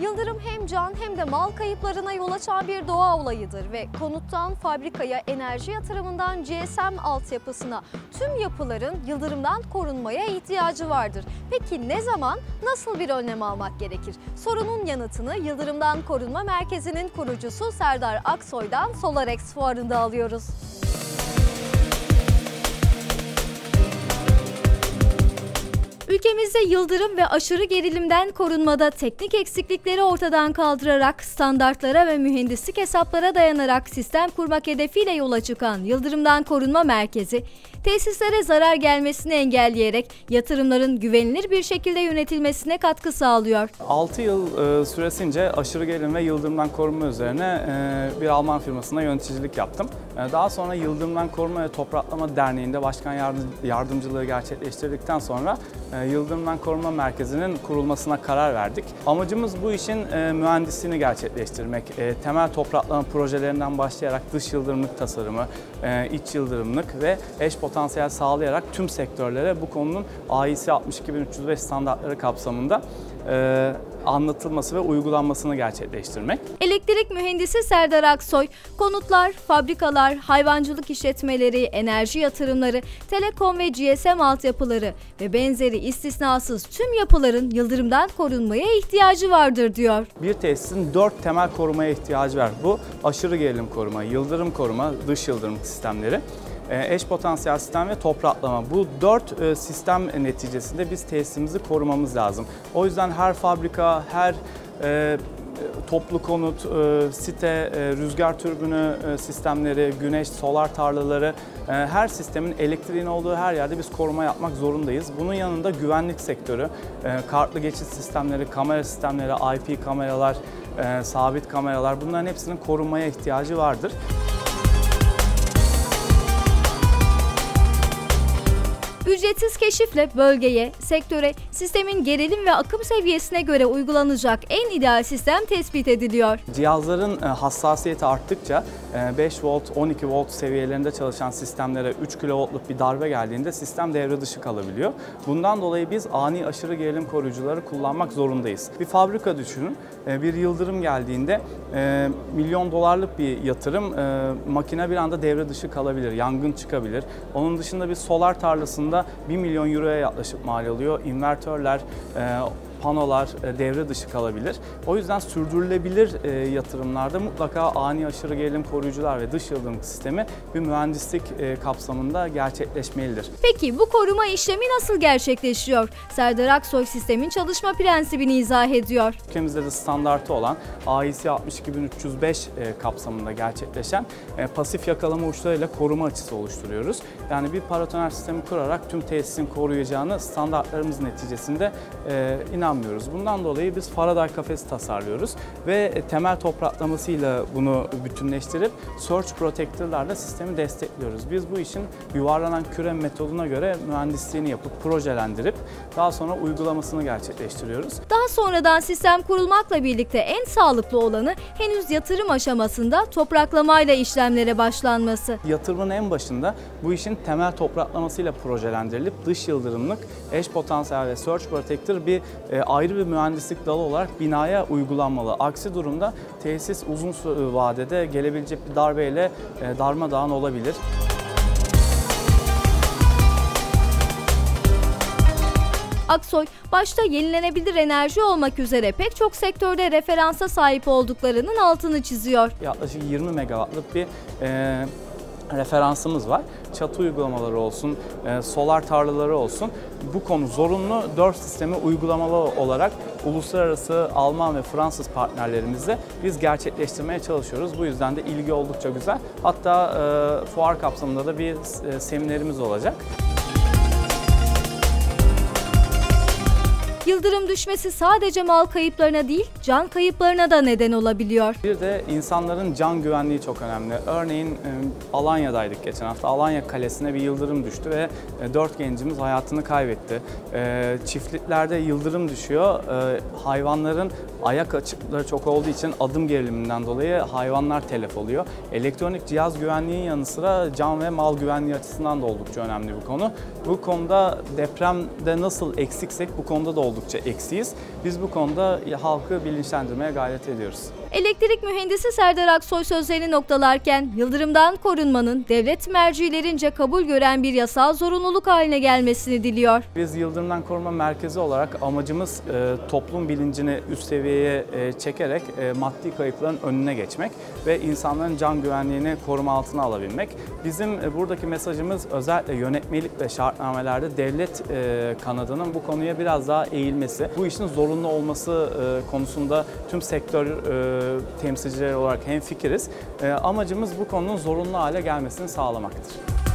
Yıldırım hem can hem de mal kayıplarına yol açan bir doğa olayıdır ve konuttan fabrikaya, enerji yatırımından GSM altyapısına tüm yapıların yıldırımdan korunmaya ihtiyacı vardır. Peki ne zaman, nasıl bir önlem almak gerekir? Sorunun yanıtını Yıldırımdan Korunma Merkezi'nin kurucusu Serdar Aksoy'dan Solarex fuarında alıyoruz. Ülkemizde yıldırım ve aşırı gerilimden korunmada teknik eksiklikleri ortadan kaldırarak standartlara ve mühendislik hesaplara dayanarak sistem kurmak hedefiyle yola çıkan Yıldırımdan Korunma Merkezi, tesislere zarar gelmesini engelleyerek yatırımların güvenilir bir şekilde yönetilmesine katkı sağlıyor. 6 yıl e, süresince aşırı gerilim ve yıldırımdan korunma üzerine e, bir Alman firmasına yöneticilik yaptım. E, Daha sonra Yıldırımdan Koruma ve Topraklama Derneği'nde başkan yardım- yardımcılığı gerçekleştirdikten sonra e, Yıldırımdan Koruma Merkezi'nin kurulmasına karar verdik. Amacımız bu işin e, mühendisliğini gerçekleştirmek. E, Temel topraklama projelerinden başlayarak dış yıldırımlık tasarımı, iç yıldırımlık ve eş potansiyel sağlayarak tüm sektörlere bu konunun AIS 62305 standartları kapsamında anlatılması ve uygulanmasını gerçekleştirmek. Elektrik mühendisi Serdar Aksoy, konutlar, fabrikalar, hayvancılık işletmeleri, enerji yatırımları, telekom ve GSM altyapıları ve benzeri istisnasız tüm yapıların yıldırımdan korunmaya ihtiyacı vardır diyor. Bir tesisin dört temel korumaya ihtiyacı var. Bu aşırı gerilim koruma, yıldırım koruma, dış yıldırım sistemleri, eş potansiyel sistem ve topraklama. Bu dört e, sistem neticesinde biz tesisimizi korumamız lazım. O yüzden her fabrika, her e, toplu konut, e, site, rüzgar türbünü sistemleri, güneş, solar tarlaları, her sistemin elektriğin olduğu her yerde biz koruma yapmak zorundayız. Bunun yanında güvenlik sektörü, kartlı geçit sistemleri, kamera sistemleri, IP kameralar, sabit kameralar bunların hepsinin korunmaya ihtiyacı vardır. Ücretsiz keşifle bölgeye, sektöre, sistemin gerilim ve akım seviyesine göre uygulanacak en ideal sistem tespit ediliyor. Cihazların e, hassasiyeti arttıkça e, 5 volt, 12 volt seviyelerinde çalışan sistemlere 3 kilovoltluk bir darbe geldiğinde sistem devre dışı kalabiliyor. Bundan dolayı biz ani aşırı gerilim koruyucuları kullanmak zorundayız. Bir fabrika düşünün, e, bir yıldırım geldiğinde e, milyon dolarlık bir yatırım, e, makine bir anda devre dışı kalabilir, yangın çıkabilir. Onun dışında bir solar tarlasında 1 milyon euroya yaklaşık mal alıyor. İnvertörler, panolar e, devre dışı kalabilir. O yüzden sürdürülebilir e, yatırımlarda mutlaka ani aşırı gerilim koruyucular ve dış yıldırım sistemi bir mühendislik e, kapsamında gerçekleşmelidir. Peki bu koruma işlemi nasıl gerçekleşiyor? Serdar Aksoy sistemin çalışma prensibini izah ediyor. Ülkemizde de standartı olan AIS 62305 e, kapsamında gerçekleşen pasif yakalama uçlarıyla koruma açısı oluşturuyoruz. Yani bir paratoner sistemi kurarak tüm tesisin koruyacağını standartlarımız neticesinde e, inanmıyoruz. Bundan dolayı biz Faraday kafesi tasarlıyoruz ve e, temel topraklamasıyla bunu bütünleştirip Surge Protector'larla sistemi destekliyoruz. Biz bu işin yuvarlanan küre metoduna göre mühendisliğini yapıp projelendirip daha sonra uygulamasını gerçekleştiriyoruz. Daha sonradan sistem kurulmakla birlikte en sağlıklı olanı henüz yatırım aşamasında topraklamayla işlemlere başlanması. Yatırımın en başında bu işin temel topraklamasıyla projelendirilip dış yıldırımlık, eş potansiyel ve surge protector bir e, ayrı bir mühendislik dalı olarak binaya uygulanmalı. Aksi durumda tesis uzun sü- vadede gelebilecek bir darbeyle e, darmadağın olabilir. Aksoy, başta yenilenebilir enerji olmak üzere pek çok sektörde referansa sahip olduklarının altını çiziyor. Yaklaşık 20 megawattlık bir e, referansımız var. Çatı uygulamaları olsun, e, solar tarlaları olsun. Bu konu zorunlu. 4 sistemi uygulamalı olarak uluslararası Alman ve Fransız partnerlerimizle biz gerçekleştirmeye çalışıyoruz. Bu yüzden de ilgi oldukça güzel. Hatta e, fuar kapsamında da bir e, seminerimiz olacak. Yıldırım düşmesi sadece mal kayıplarına değil, can kayıplarına da neden olabiliyor. Bir de insanların can güvenliği çok önemli. Örneğin e, Alanya'daydık geçen hafta. Alanya Kalesi'ne bir yıldırım düştü ve e, dört gencimiz hayatını kaybetti. E, Çiftliklerde yıldırım düşüyor. Hayvanların ayak açıkları çok olduğu için adım geriliminden dolayı hayvanlar telef oluyor. Elektronik cihaz güvenliğinin yanı sıra can ve mal güvenliği açısından da oldukça önemli bir konu. Bu konuda depremde nasıl eksiksek bu konuda da oldukça eksiyiz. Biz bu konuda halkı bilinçlendirmeye gayret ediyoruz. Elektrik mühendisi Serdar Aksoy sözlerini noktalarken yıldırımdan korunmanın devlet mercilerince kabul gören bir yasal zorunluluk haline gelmesini diliyor. Biz Yıldırımdan Koruma Merkezi olarak amacımız e, toplum bilincini üst seviyeye e, çekerek e, maddi kayıpların önüne geçmek ve insanların can güvenliğini koruma altına alabilmek. Bizim e, buradaki mesajımız özellikle yönetmelik ve şartnamelerde devlet e, kanadının bu konuya biraz daha eğilmesi, bu işin zorunlu olması e, konusunda tüm sektör e, temsilcileri olarak hemfikiriz. E, amacımız bu konunun zorunlu hale gelmesini sağlamaktır.